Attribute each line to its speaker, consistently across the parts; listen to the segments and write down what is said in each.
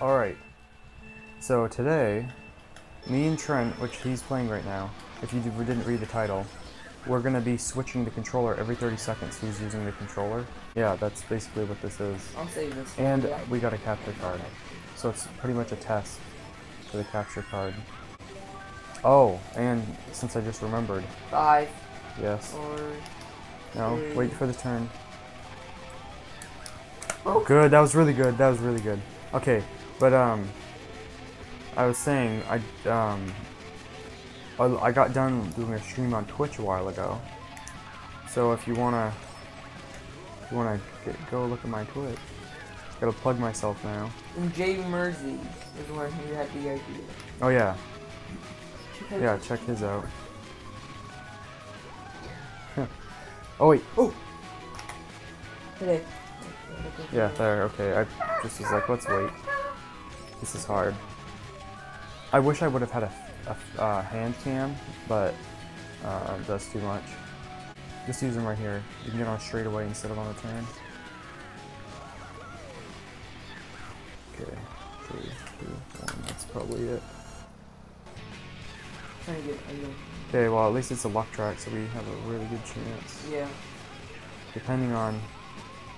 Speaker 1: Alright. So today, me and Trent, which he's playing right now, if you didn't read the title, we're gonna be switching the controller every 30 seconds. He's using the controller. Yeah, that's basically what this is.
Speaker 2: I'll save this.
Speaker 1: And
Speaker 2: Yeah.
Speaker 1: we got a capture card. So it's pretty much a test for the capture card. Oh, and since I just remembered,
Speaker 2: Five,
Speaker 1: yes.
Speaker 2: four.
Speaker 1: No,
Speaker 2: three.
Speaker 1: wait for the turn.
Speaker 2: Oh.
Speaker 1: Good, that was really good. That was really good. Okay, but um, I was saying I um, I, I got done doing a stream on Twitch a while ago. So if you wanna, if you wanna get, go look at my Twitch. Gotta plug myself now.
Speaker 2: And Jay Mersey is the one who had the idea.
Speaker 1: Oh yeah,
Speaker 2: Check
Speaker 1: yeah. Check his out. oh wait. Oh.
Speaker 2: Today.
Speaker 1: Yeah, there, okay. I just was like, let's wait. This is hard. I wish I would have had a, a uh, hand cam, but uh, it does too much. Just use them right here. You can get on straight away instead of on the turn. Okay, three, two, one. That's probably it.
Speaker 2: Trying to get. I know.
Speaker 1: Okay, well at least it's a luck track, so we have a really good chance.
Speaker 2: Yeah.
Speaker 1: Depending on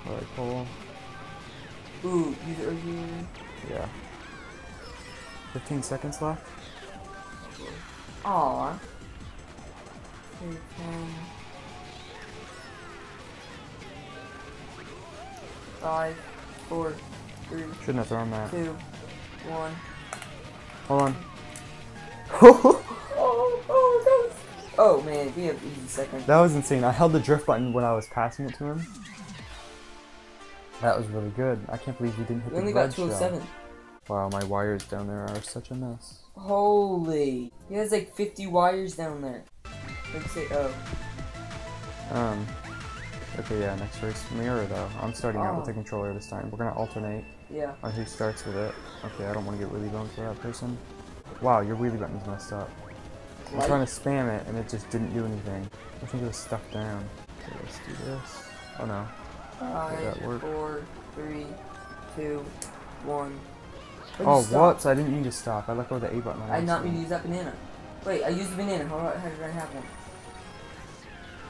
Speaker 1: what I pull.
Speaker 2: Ooh, use it right here.
Speaker 1: Yeah. 15 seconds left.
Speaker 2: Aw. Here. Five, four, three,
Speaker 1: Shouldn't have thrown that.
Speaker 2: two, one.
Speaker 1: Hold on.
Speaker 2: Oh, oh, that was. Oh man, we have easy second.
Speaker 1: That was insane. I held the drift button when I was passing it to him. That was really good. I can't believe you didn't hit
Speaker 2: We
Speaker 1: the
Speaker 2: only got
Speaker 1: shell.
Speaker 2: 207.
Speaker 1: Wow, my wires down there are such a mess.
Speaker 2: Holy. He has like 50 wires down there. Let's say, oh.
Speaker 1: Um. Okay, yeah. Next race, mirror though. I'm starting out with
Speaker 2: Oh.
Speaker 1: the controller this time. We're gonna alternate
Speaker 2: Yeah.
Speaker 1: on who starts with it. Okay, I don't want to get wheelie boned for that person. Wow, your wheelie button's messed up. I'm trying to spam it and it just didn't do anything. I think it was stuck down. Okay, let's do this. Oh no.
Speaker 2: Five,
Speaker 1: that work?
Speaker 2: four, three, two, one.
Speaker 1: Oh,
Speaker 2: what?
Speaker 1: whoops! I didn't mean to stop. I let go of the A button.
Speaker 2: I did not mean to use that banana. Wait, I used the banana. How, how did I have one?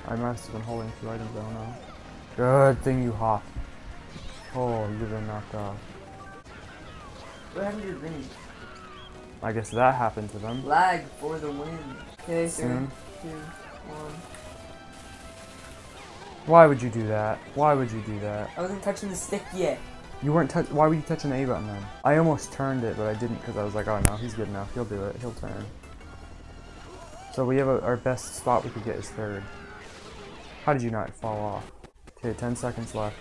Speaker 1: I must have been holding two items, I don't know. Good thing you hopped. Oh, you've been knocked off.
Speaker 2: What happened to your ring?
Speaker 1: I guess that happened to them.
Speaker 2: Lag for the win. Okay, three,
Speaker 1: Soon.
Speaker 2: two, one.
Speaker 1: Why would you do that? Why would you do that?
Speaker 2: I wasn't touching the stick yet.
Speaker 1: You weren't touch. Why were you touching the A button then? I almost turned it, but I didn't because I was like, oh no, he's good enough. He'll do it. He'll turn. So we have a, our best spot we could get is third. How did you not fall off? Okay, 10 seconds left.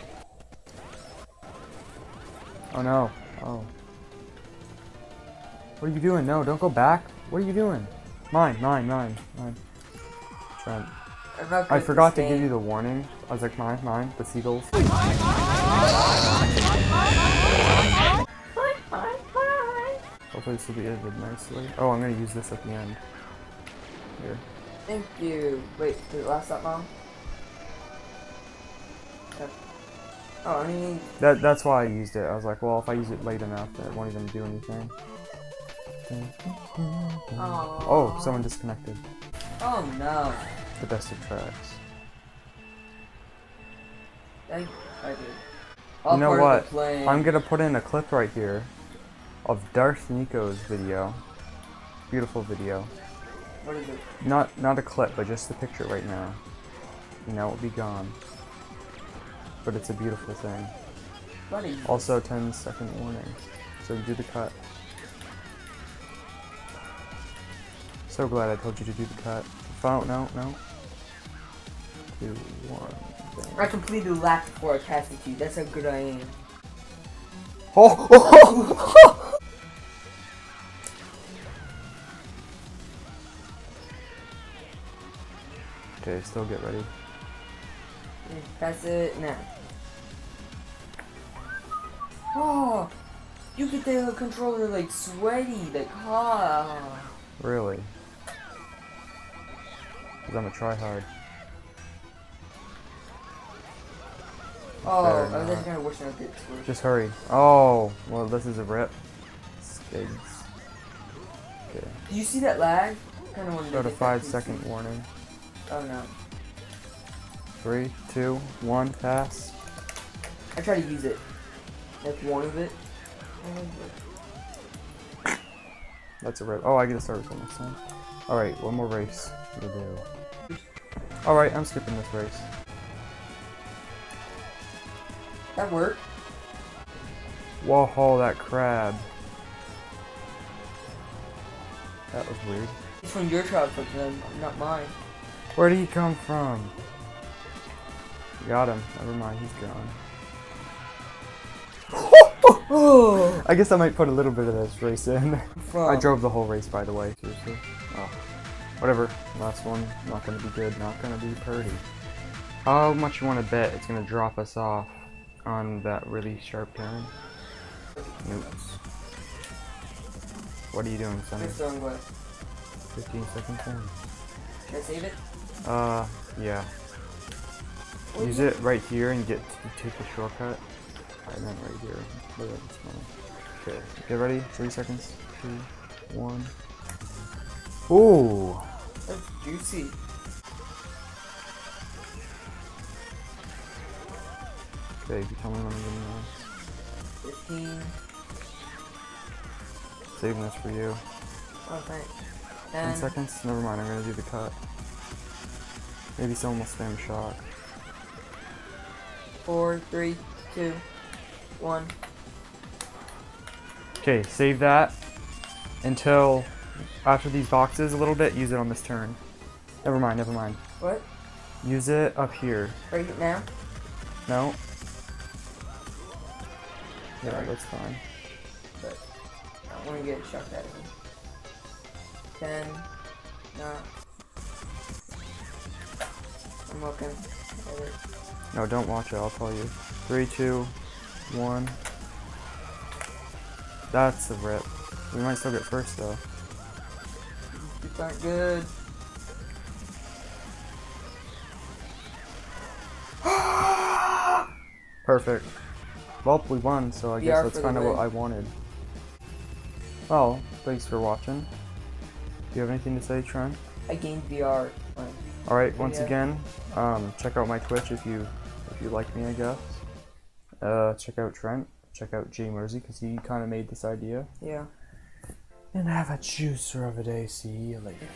Speaker 1: Oh no. Oh. What are you doing? No, don't go back. What are you doing? Mine, mine, mine, mine. Trent.
Speaker 2: I'm not good
Speaker 1: I
Speaker 2: at
Speaker 1: forgot to give you the warning. I was like, mine, mine, the seagulls. Hopefully this will be edited nicely. Oh, I'm gonna use this at the end. Here.
Speaker 2: Thank you. Wait, did it last that long? Okay. Oh, I mean,
Speaker 1: That, that's why I used it. I was like, well, if I use it late enough, it won't even do anything. Oh, someone disconnected.
Speaker 2: oh no.
Speaker 1: The best of tracks.
Speaker 2: I, I did.
Speaker 1: You know what? I'm gonna put in a clip right here of Darth Nico's video. Beautiful video.
Speaker 2: What is it?
Speaker 1: Not not a clip, but just the picture right now. And now it'll be gone. But it's a beautiful thing. Also 10 second warning. So do the cut. So glad I told you to do the cut. Phone, no, no. Two, one.
Speaker 2: I completed the lap before I passed it to you. That's how good I am.
Speaker 1: Oh, oh, Okay, still get ready.
Speaker 2: Pass it now. Oh, you get the controller like sweaty, like ah.
Speaker 1: Really? Because I'm a tryhard.
Speaker 2: Oh, I was kind of wishing I did.
Speaker 1: Just hurry. Oh, well, this is a rip. eggs. Okay.
Speaker 2: Do you see that lag? Kind of wanted to
Speaker 1: About a
Speaker 2: get that
Speaker 1: five
Speaker 2: PC.
Speaker 1: warning.
Speaker 2: Oh no.
Speaker 1: Three, two, one, pass.
Speaker 2: I try to use it. Like one of it.
Speaker 1: That's a rip. Oh, I get a start with next time. Alright, one more race. Alright, I'm skipping this race.
Speaker 2: That worked.
Speaker 1: Whoa, haul that crab. That was weird.
Speaker 2: It's from your childhood, then, not mine.
Speaker 1: Where did he come from? Got him. Never mind, he's gone. I guess I might put a little bit of this race in. I drove the whole race, by the way. Seriously. Oh. Whatever. Last one. Not gonna be good. Not gonna be pretty. How much you want to bet it's gonna drop us off on that really sharp turn? Oops. What are you doing, Sonny?
Speaker 2: Just throwing away.
Speaker 1: 15 seconds in.
Speaker 2: Should I save it?
Speaker 1: Uh, yeah.
Speaker 2: What
Speaker 1: Use it right here and get to take the shortcut. I meant right here. Look at this one. Okay, get ready. Three seconds. Two, one. Ooh.
Speaker 2: That's juicy.
Speaker 1: Okay, you tell me when I'm getting there.
Speaker 2: 15.
Speaker 1: Saving this for you.
Speaker 2: Oh, thanks.
Speaker 1: 10
Speaker 2: 10.
Speaker 1: seconds? Never mind, I'm gonna do the cut. Maybe someone will spam shock.
Speaker 2: 4, 3, 2, 1.
Speaker 1: Okay, save that until after these boxes a little bit. Use it on this turn. Never mind, never mind.
Speaker 2: What?
Speaker 1: Use it up here.
Speaker 2: Right now?
Speaker 1: No? Yeah, that's fine.
Speaker 2: But I want to get shocked at him. 10. No. I'm looking it.
Speaker 1: No, don't watch it, I'll call you. Three, two, one. That's a rip. We might still get first though.
Speaker 2: These aren't good.
Speaker 1: Perfect. Well, we won, so I guess
Speaker 2: VR
Speaker 1: that's
Speaker 2: for the
Speaker 1: kind of what. I wanted. Well, thanks for watching. Do you have anything to say, Trent?
Speaker 2: I gained VR.
Speaker 1: All right. Once again, um, check out my Twitch if you if you like me, I guess. Uh, check out Trent. Check out Jaymerzi because he kind of made this idea.
Speaker 2: yeah.
Speaker 1: And have a juicer of a day. See you later.